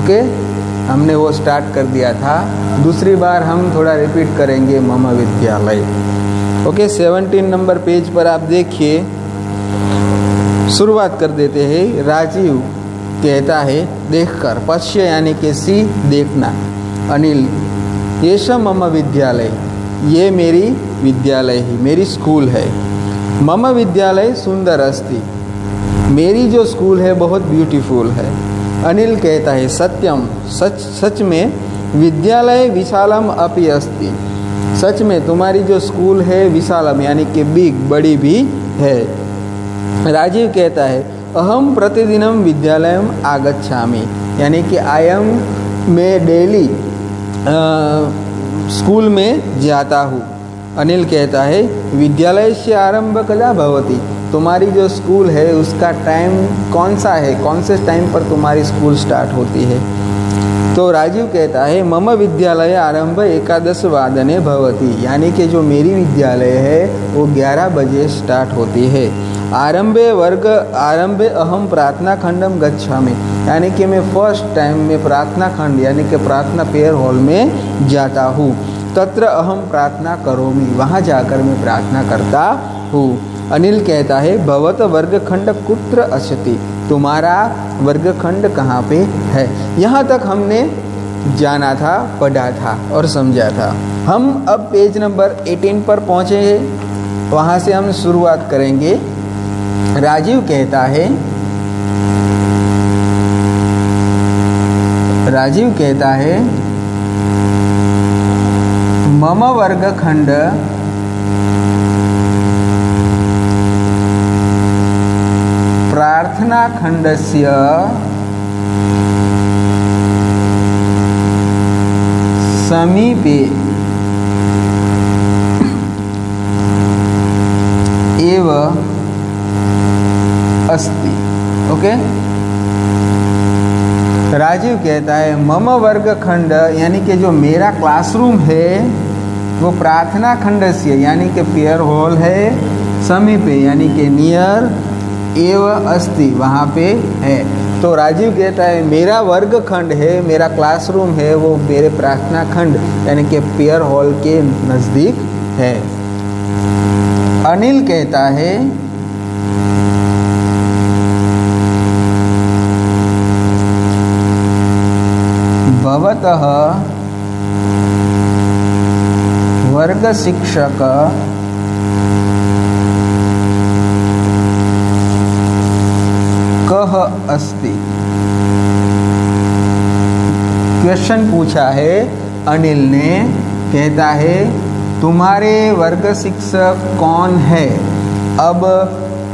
Okay? हमने वो start कर दिया था। दूसरी बार हम थोड़ा रिपीट करेंगे मम विद्यालय। ओके सेवनटीन नंबर पेज पर आप देखिए। शुरुआत कर देते हैं। राजीव कहता है, देखकर पश्य यानी कि सी, देखना। अनिल, ये सब मम विद्यालय। ये मेरी विद्यालय ही, मेरी स्कूल है। मम विद्यालय सुंदर अस्थि। मेरी जो स्कूल है, बहुत ब्यूटीफुल है। अनिल कहता है, सत्यम, सच सच में विद्यालय विशालम अपि अस्ति। सच में तुम्हारी जो स्कूल है विशालम, यानी कि बिग, बड़ी भी है। राजीव कहता है, अहम प्रतिदिनम विद्यालय आगच्छामि। यानी कि आई एम मैं डेली स्कूल में जाता हूँ। अनिल कहता है विद्यालय से आरंभ कदा भवती? तुम्हारी जो स्कूल है, उसका टाइम कौन सा है? कौन से टाइम पर तुम्हारी स्कूल स्टार्ट होती है? तो राजीव कहता है, मम विद्यालय आरंभ एकादश वादने भवती। यानी कि जो मेरी विद्यालय है, वो 11 बजे स्टार्ट होती है। आरंभे वर्ग, आरंभे अहम प्रार्थना खंडम गच्छामि। यानी कि मैं फ़र्स्ट टाइम में प्रार्थना खंड, यानी कि प्रार्थना पेयर हॉल में जाता हूँ। तत्र अहम प्रार्थना करोमि। वहाँ जाकर मैं प्रार्थना करता हूँ। अनिल कहता है, भवत वर्गखंड कुत्र असति। तुम्हारा वर्गखंड कहाँ पे है? यहाँ तक हमने जाना था, पढ़ा था और समझा था। हम अब पेज नंबर 18 पर पहुँचे हैं। वहाँ से हम शुरुआत करेंगे। राजीव कहता है, राजीव कहता है, मम वर्गखंड प्रार्थना खंडस्य समीपे एव अस्ति। ओके? राजीव कहता है, मम वर्ग खंड यानी कि जो मेरा क्लासरूम है, वो प्रार्थना खंड से यानी कि पेयर हॉल है, समीपे, यानी कि नियर एव अस्ति, वहाँ पे है। तो राजीव कहता है, मेरा वर्ग खंड है, मेरा क्लासरूम है, वो मेरे प्रार्थना खंड, यानी कि पेयर हॉल के नज़दीक है। अनिल कहता है, भवतः वर्गशिक्षक कह अस्ति? क्वेश्चन पूछा है, अनिल ने, कहता है, तुम्हारे वर्ग शिक्षक कौन है? अब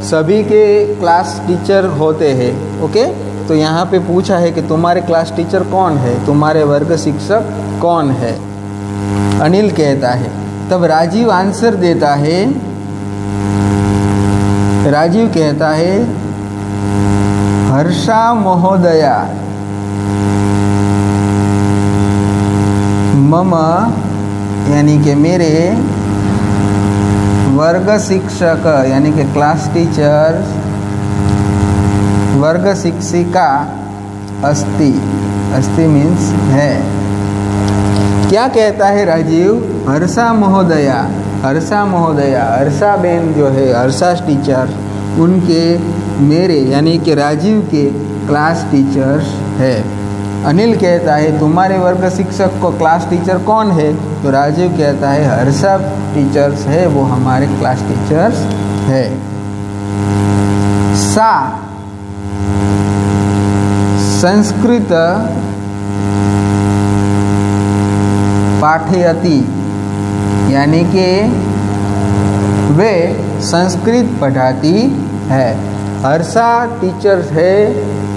सभी के क्लास टीचर होते हैं ओके तो यहाँ पे पूछा है कि तुम्हारे क्लास टीचर कौन है? तुम्हारे वर्ग शिक्षक कौन है? अनिल कहता है, तब राजीव आंसर देता है। राजीव कहता है हर्षा महोदया। मम, यानी कि मेरे वर्ग शिक्षक, यानी कि क्लास टीचर वर्ग शिक्षिका अस्ति अस्ति मीन्स है। क्या कहता है राजीव? हर्षा महोदया हर्षा महोदया, हर्षा बेन जो है, हर्षा टीचर उनके मेरे यानी कि राजीव के क्लास टीचर्स है। अनिल कहता है, तुम्हारे वर्ग शिक्षक को क्लास टीचर कौन है? तो राजीव कहता है हर्षा टीचर्स है, वो हमारे क्लास टीचर्स है। सा, संस्कृत पाठयति, यानी कि वे संस्कृत पढ़ाती है। हर्षा टीचर है,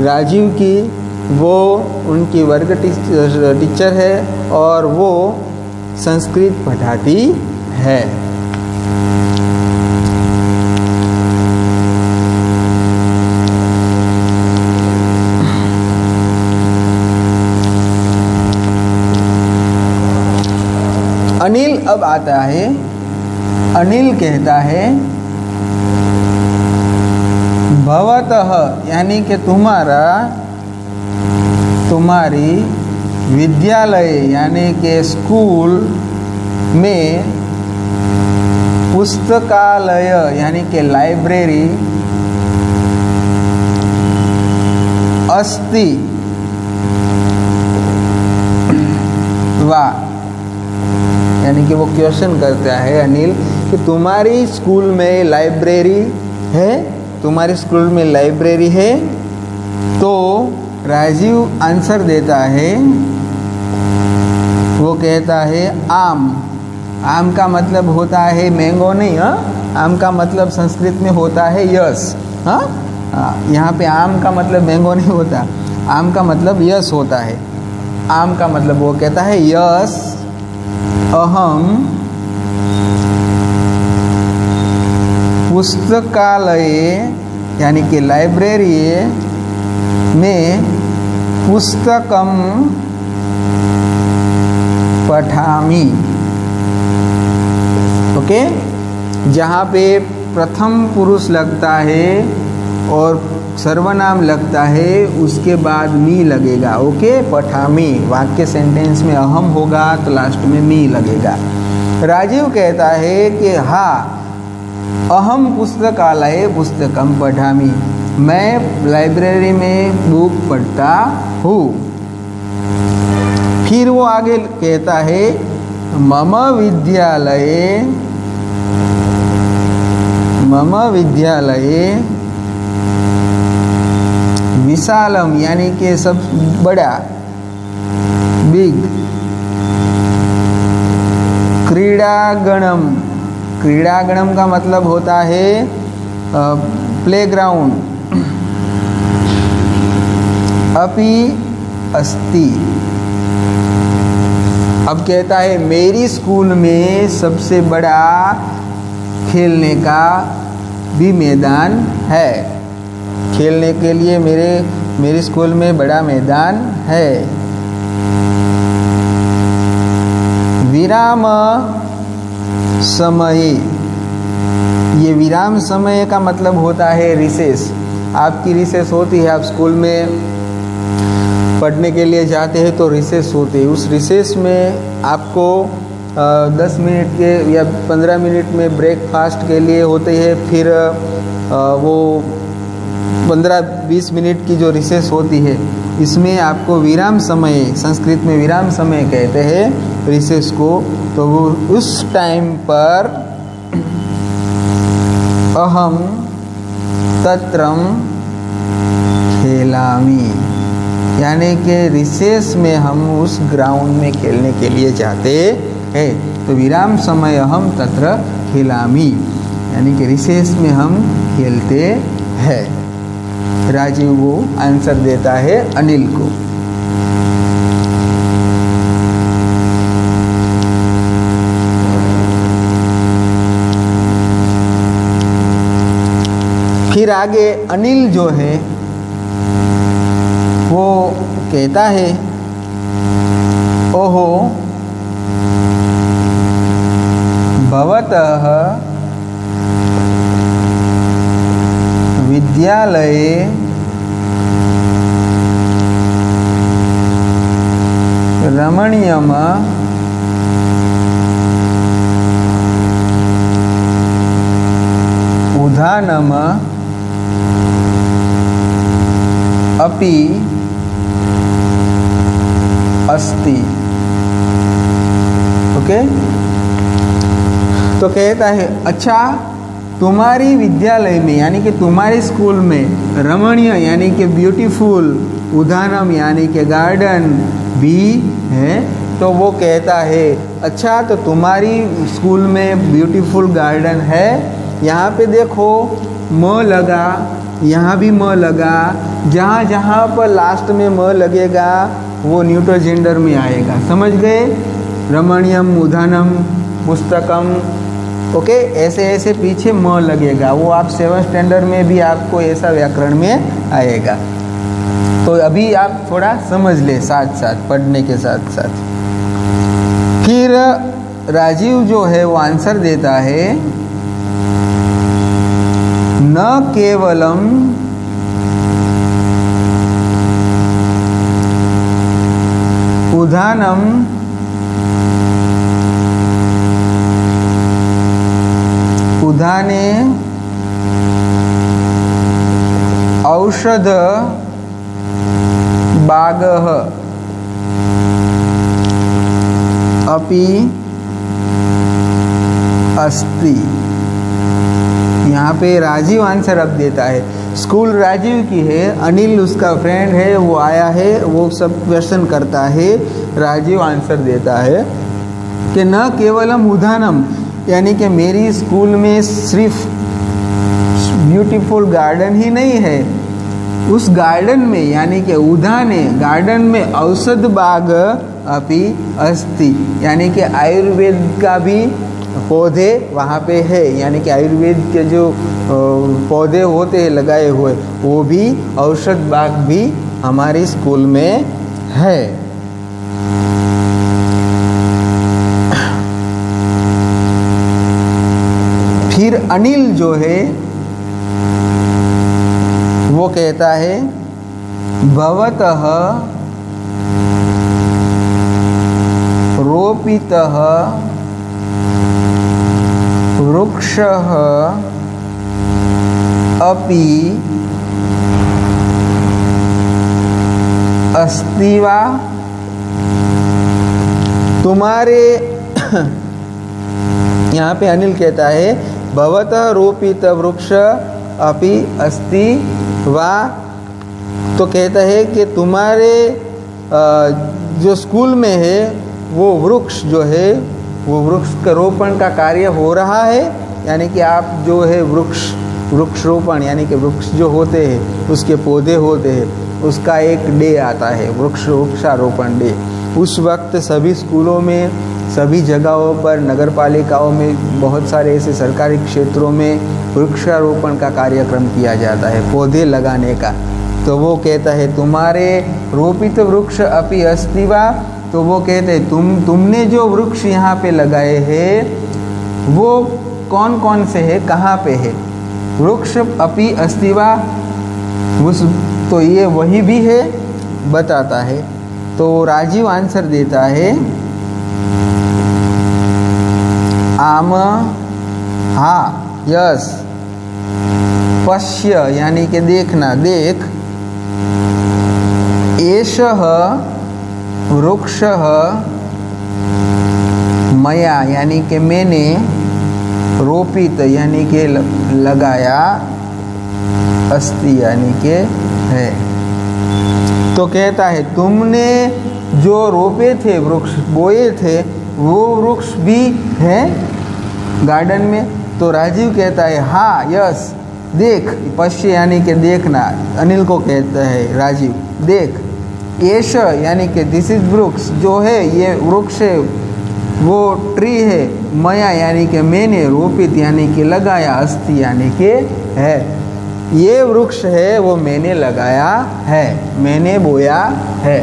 राजीव की, वो उनकी वर्ग टीचर है और वो संस्कृत पढ़ाती है। अनिल अब आता है। अनिल कहता है भवतः, यानी कि तुम्हारा, तुम्हारी विद्यालय, यानी के स्कूल में पुस्तकालय, यानी के लाइब्रेरी अस्ति। वाह। यानी कि वो क्वेश्चन करता है, अनिल, कि तुम्हारी स्कूल में लाइब्रेरी है? तुम्हारे स्कूल में लाइब्रेरी है? तो राजीव आंसर देता है, वो कहता है, आम। आम का मतलब होता है मैंगो नहीं हाँ? आम का मतलब संस्कृत में होता है यस हाँ? यहाँ पे आम का मतलब मैंगो नहीं होता, आम का मतलब यस होता है। आम का मतलब वो कहता है यस, अहम पुस्तकालय, यानी कि लाइब्रेरी में पुस्तकम पठामी। ओके जहाँ पे प्रथम पुरुष लगता है और सर्वनाम लगता है, उसके बाद मी लगेगा। ओके पठामी। वाक्य सेंटेंस में अहम होगा तो लास्ट में मी लगेगा। राजीव कहता है कि हाँ अहम पुस्तकालय पुस्तकम पढ़ामी मैं लाइब्रेरी में बुक पढ़ता हूँ। फिर वो आगे कहता है, मम विद्यालय मम विद्यालय, विशालम, यानी कि सब बड़ा, बिग, क्रीड़ागणम क्रीड़ागणम का मतलब होता है प्लेग्राउंड अपि अस्ति। अब कहता है, मेरी स्कूल में सबसे बड़ा खेलने का भी मैदान है। खेलने के लिए मेरे मेरे स्कूल में बड़ा मैदान है। विराम समय। ये विराम समय का मतलब होता है रिसेस आपकी रिसेस होती है, आप स्कूल में पढ़ने के लिए जाते हैं तो रिसेस होती है। उस रिसेस में आपको दस मिनट के या पंद्रह मिनट में ब्रेकफास्ट के लिए होते हैं। फिर वो पंद्रह बीस मिनट की जो रिसेस होती है, इसमें आपको विराम समय, संस्कृत में विराम समय कहते हैं रिसेस को तो उस टाइम पर अहम तत्रम खेलामी। यानी कि रिसेस में हम उस ग्राउंड में खेलने के लिए जाते हैं। तो विराम समय हम तत्र खेलामी। यानी कि रिसेस में हम खेलते हैं। राजीव वो आंसर देता है अनिल को। फिर आगे अनिल जो है वो कहता है ओहो भवतः विद्यालये रमणीयम उदानम अपि अस्ति। ओके? तो कहता है अच्छा तुम्हारी विद्यालय में, यानी कि तुम्हारे स्कूल में रमणीय, यानी कि ब्यूटीफुल उदानम यानी कि गार्डन भी है? तो वो कहता है अच्छा तो तुम्हारी स्कूल में ब्यूटीफुल गार्डन है? यहाँ पे देखो, म लगा यहाँ भी म लगा, जहाँ जहाँ पर लास्ट में म लगेगा, वो न्यूट्रोजेंडर में आएगा। समझ गए? रमणीयम उदानम पुस्तकम। ओके? ऐसे ऐसे पीछे म लगेगा। वो आप सेवन स्टैंडर्ड में भी आपको ऐसा व्याकरण में आएगा। तो अभी आप थोड़ा समझ ले साथ साथ पढ़ने के साथ साथ फिर राजीव जो है, वो आंसर देता है न केवलम उधानम उधाने औषध बागः अपि अस्ति। यहाँ पे राजीव आंसर अब देता है। स्कूल राजीव की है, अनिल उसका फ्रेंड है, वो आया है, वो सब क्वेश्चन करता है, राजीव आंसर देता है कि न केवलम उदानम यानी कि मेरी स्कूल में सिर्फ़ ब्यूटीफुल गार्डन ही नहीं है। उस गार्डन में, यानी कि उधाने गार्डन में औषध बाग अपि अस्ति, यानी कि आयुर्वेद का भी पौधे वहाँ पे है, यानी कि आयुर्वेद के जो पौधे होते हैं, लगाए हुए, वो भी औषध बाग भी हमारे स्कूल में है। फिर अनिल जो है, वो कहता है, भवतः रोपितः वृक्षः अपि अस्ति वा? तुम्हारे यहाँ पे अनिल कहता है, भवतः रोपित वृक्ष अपि अस्ति वा? तो कहता है कि तुम्हारे जो स्कूल में है, वो वृक्ष जो है वो वृक्ष का रोपण का कार्य हो रहा है, यानी कि आप जो है वृक्ष वृक्ष रोपण, यानी कि वृक्ष जो होते हैं, उसके पौधे होते हैं, उसका एक डे आता है, वृक्ष वृक्षारोपण डे। उस वक्त सभी स्कूलों में, सभी जगहों पर नगर पालिकाओं में, बहुत सारे ऐसे सरकारी क्षेत्रों में वृक्षारोपण का कार्यक्रम किया जाता है, पौधे लगाने का। तो वो कहता है, तुम्हारे रोपित वृक्ष अपि अस्तिवा तो वो कहते हैं तुम, तुमने जो वृक्ष यहाँ पे लगाए हैं, वो कौन कौन से है, कहाँ पे है? वृक्ष अपि अस्तिवा, उस तो ये वही भी है, बताता है। तो राजीव आंसर देता है, आम, हा, यस, पश्य, यानी कि देखना, देख, एष वृक्ष मया, यानी कि मैंने रोपित, यानी कि लगाया अस्ति, यानी के है। तो कहता है, तुमने जो रोपे थे, वृक्ष बोए थे, वो वृक्ष भी है गार्डन में? तो राजीव कहता है हाँ यस, देख पश्य यानी के देखना, अनिल को कहता है, राजीव, देख। येष यानी कि दिस इज़ वृक्ष जो है ये वृक्ष है वो ट्री है मया यानी कि मैंने रोपित यानी कि लगाया अस्थि यानी कि है ये वृक्ष है वो मैंने लगाया है मैंने बोया है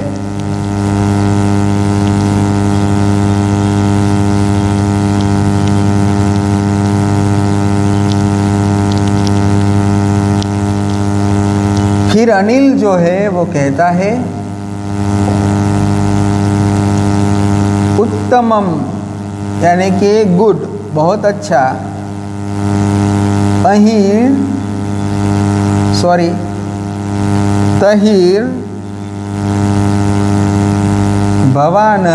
फिर अनिल जो है, वो कहता है उत्तमम। यानी कि गुड बहुत अच्छा। अहिर सॉरी तहिर भवान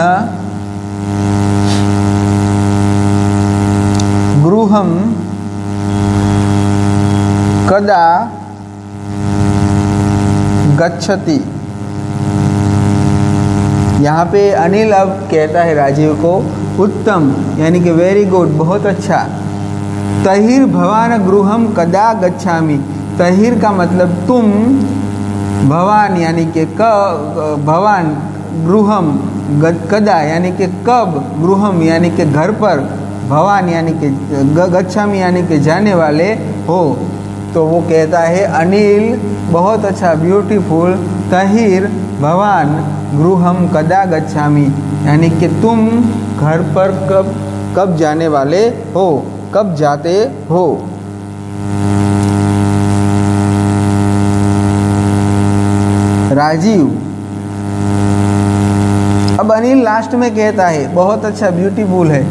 गृहम कदा गच्छति। यहाँ पे अनिल अब कहता है राजीव को, उत्तम, यानी कि वेरी गुड बहुत अच्छा। तहिर भवान गृहम कदा गच्छामि। तहिर का मतलब तुम, भवान, यानी कि क भवान, गृहम कदा, यानी कि कब, गृहम, यानी कि घर पर, भवान, यानी कि गच्छामी, यानी कि जाने वाले हो। तो वो कहता है, अनिल, बहुत अच्छा ब्यूटीफुल तहिर, भवान गृहम कदा गच्छामी? यानी कि तुम घर पर कब कब जाने वाले हो? कब जाते हो? राजीव। अब अनिल लास्ट में कहता है, बहुत अच्छा ब्यूटीफुल है।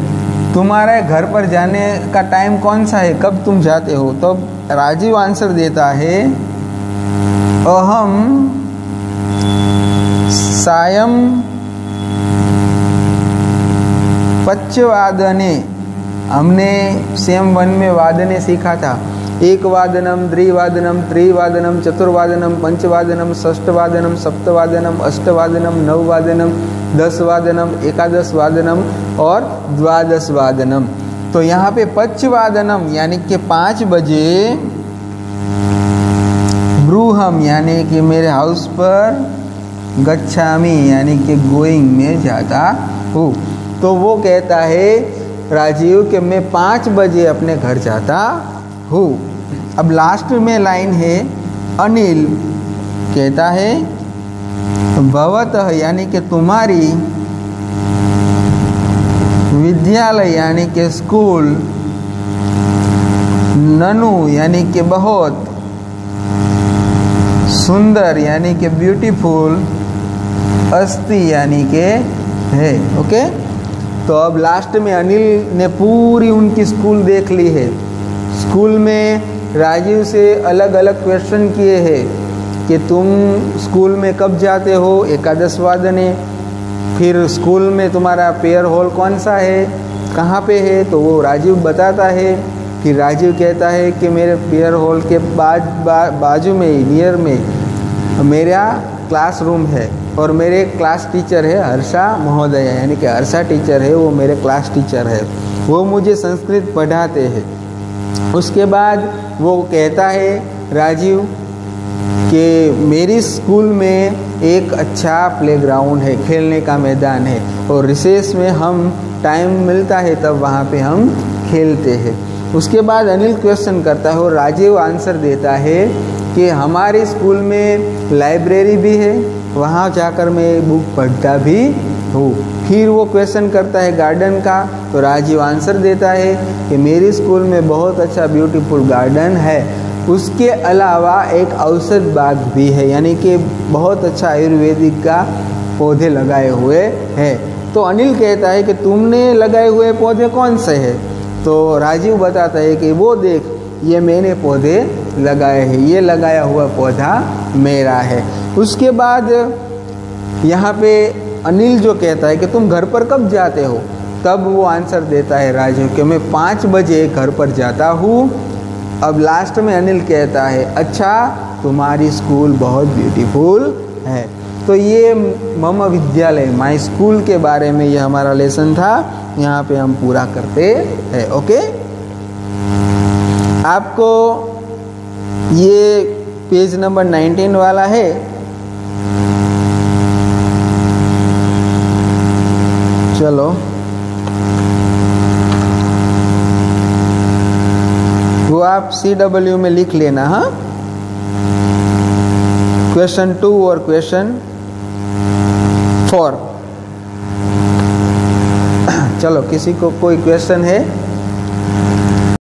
तुम्हारे घर पर जाने का टाइम कौन सा है? कब तुम जाते हो? तो राजीव आंसर देता है, अहम सायं पच्चवादने हमने सेम वन में वादने सीखा था। एक वादनम द्विवादनम, त्रिवादनम, चतुर्वादनम, पंचवादनम, षष्ठवादनम, सप्तवादनम, अष्टवादनम, नववादनम दस वादनम एकादश वादनम और द्वादश वादनम तो यहाँ पे पच्चवादनम यानी कि पाँच बजे ब्रूहम, यानी कि मेरे हाउस पर गच्छामी, यानी कि गोइंग में जाता हूँ। तो वो कहता है, राजीव, कि मैं पाँच बजे अपने घर जाता हूँ। अब लास्ट में लाइन है, अनिल कहता है, भवत, यानी कि तुम्हारी विद्यालय, यानी कि स्कूल, ननु, यानी कि बहुत सुंदर, यानी कि ब्यूटीफुल अस्थि यानी के है ओके तो अब लास्ट में अनिल ने पूरी उनकी स्कूल देख ली है। स्कूल में राजीव से अलग अलग क्वेश्चन किए हैं कि तुम स्कूल में कब जाते हो? एकादश वादने। फिर स्कूल में तुम्हारा पेयर हॉल कौन सा है? कहाँ पे है? तो वो राजीव बताता है। कि राजीव कहता है कि मेरे पेयर हॉल के बाद बा, बाजू में नियर में मेरा क्लासरूम है और मेरे क्लास टीचर है हर्षा महोदय, यानी कि हर्षा टीचर है, वो मेरे क्लास टीचर है। वो मुझे संस्कृत पढ़ाते हैं। उसके बाद वो कहता है, राजीव, कि मेरी स्कूल में एक अच्छा प्लेग्राउंड है, खेलने का मैदान है और रिसेस में हम टाइम मिलता है, तब वहाँ पे हम खेलते हैं। उसके बाद अनिल क्वेश्चन करता है और राजीव आंसर देता है कि हमारे स्कूल में लाइब्रेरी भी है, वहाँ जाकर मैं बुक पढ़ता भी हूँ। फिर वो क्वेश्चन करता है गार्डन का तो राजीव आंसर देता है कि मेरे स्कूल में बहुत अच्छा ब्यूटीफुल गार्डन है। उसके अलावा एक औषध बाग भी है, यानी कि बहुत अच्छा आयुर्वेदिक का पौधे लगाए हुए हैं। तो अनिल कहता है कि तुमने लगाए हुए पौधे कौन से हैं? तो राजीव बताता है कि वो देख, ये मैंने पौधे लगाए हैं। ये लगाया हुआ पौधा मेरा है। उसके बाद यहाँ पे अनिल जो कहता है कि तुम घर पर कब जाते हो? तब वो आंसर देता है राजू कि मैं पाँच बजे घर पर जाता हूँ। अब लास्ट में अनिल कहता है अच्छा तुम्हारी स्कूल बहुत ब्यूटीफुल है। तो ये मम विद्यालय माई स्कूल के बारे में ये हमारा लेसन था। यहाँ पे हम पूरा करते हैं ओके आपको ये पेज नंबर 19 वाला है। चलो। वो आप सी डब्ल्यू में लिख लेना हाँ। क्वेश्चन टू और क्वेश्चन फोर चलो, किसी को कोई क्वेश्चन है?